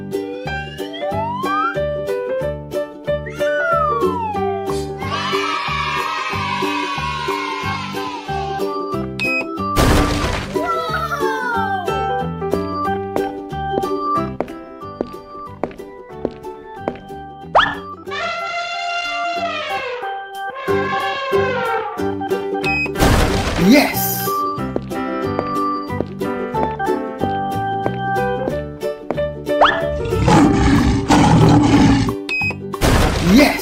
Yes! Yes!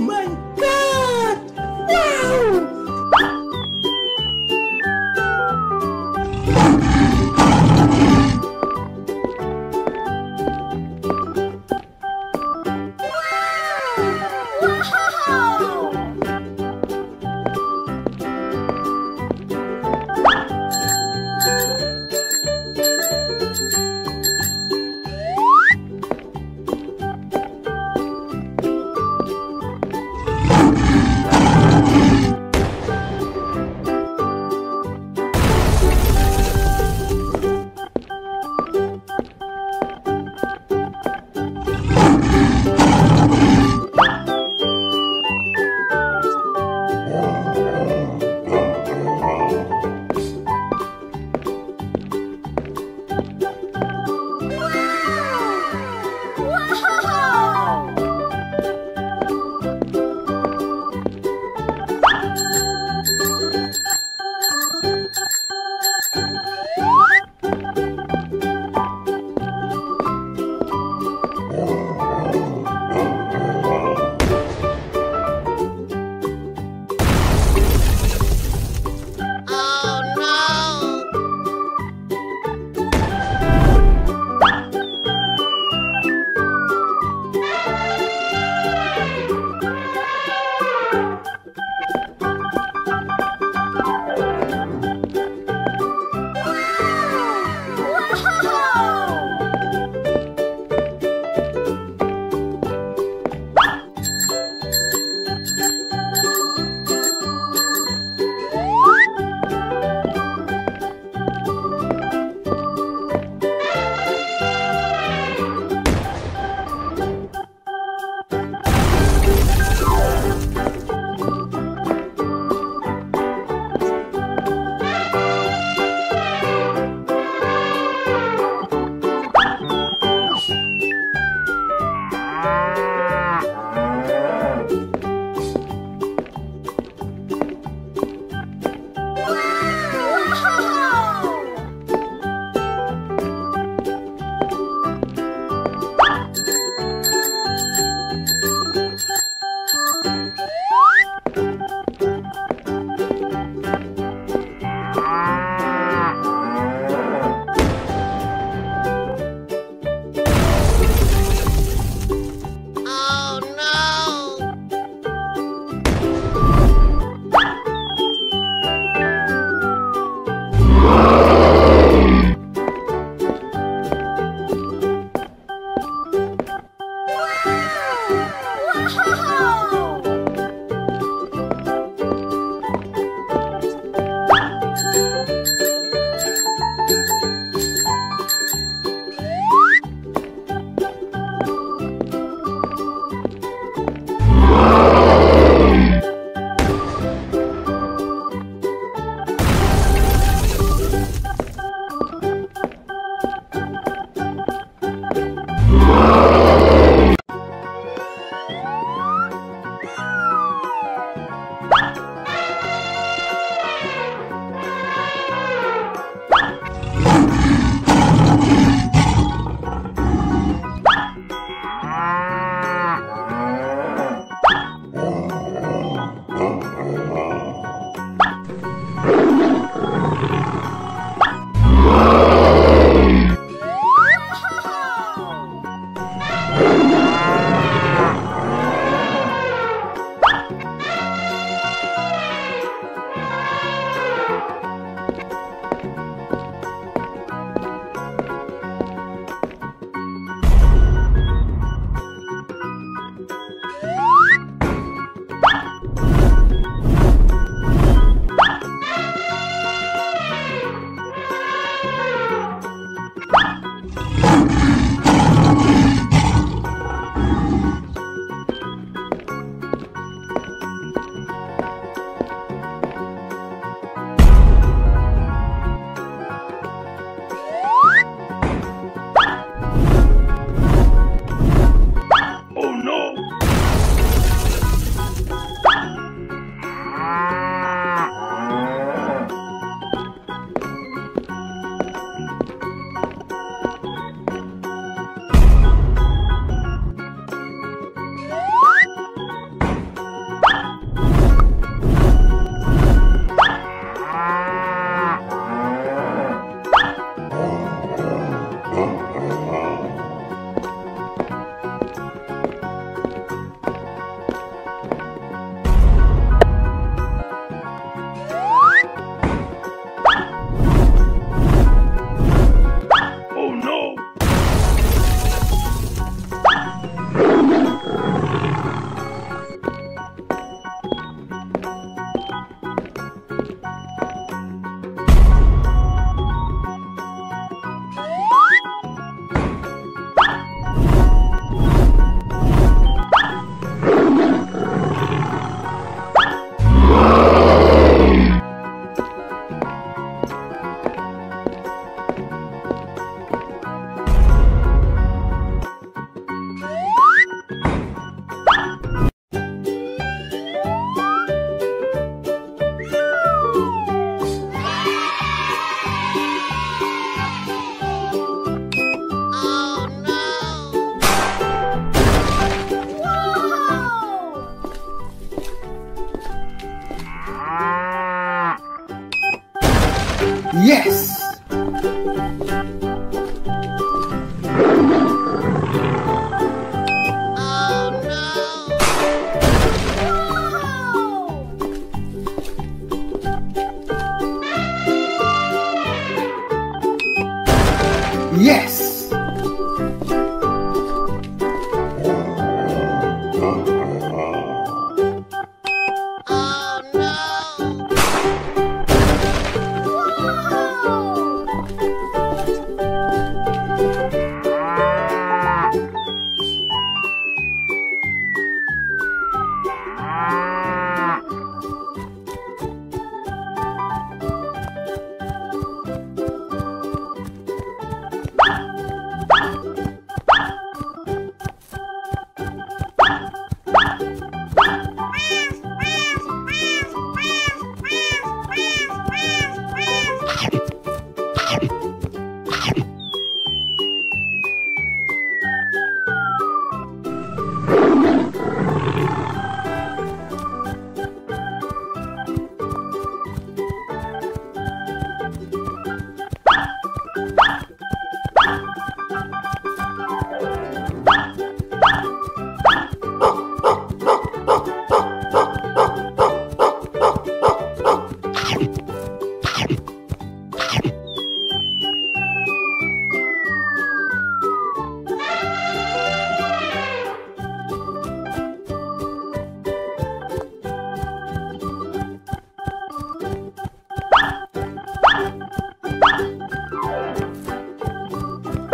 mãe.